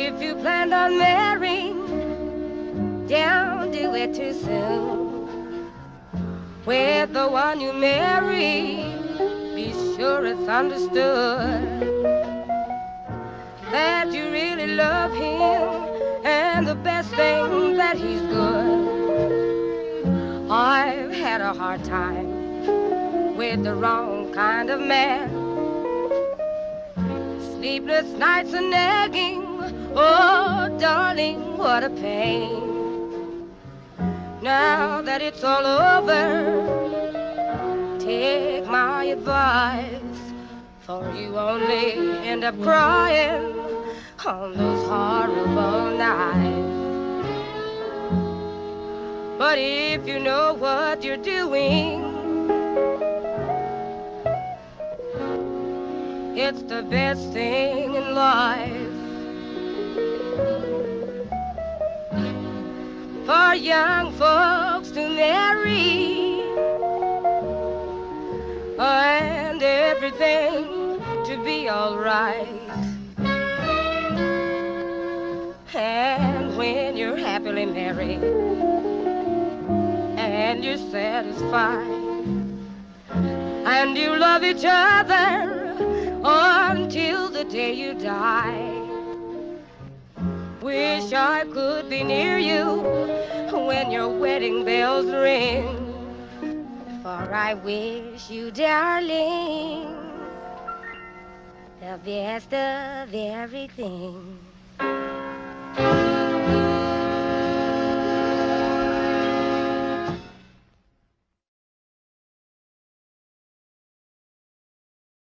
If you planned on marrying, don't do it too soon. With the one you marry, be sure it's understood that you really love him, and the best thing that he's good. I've had a hard time with the wrong kind of man. Sleepless nights and nagging, oh darling, what a pain. Now that it's all over, take my advice, for you only end up crying on those horrible nights. But if you know what you're doing, it's the best thing in life. For young folks to marry and everything to be alright. And when you're happily married and you're satisfied and you love each other until the day you die. Wish I could be near you when your wedding bells ring. For I wish you, darling, the best of everything.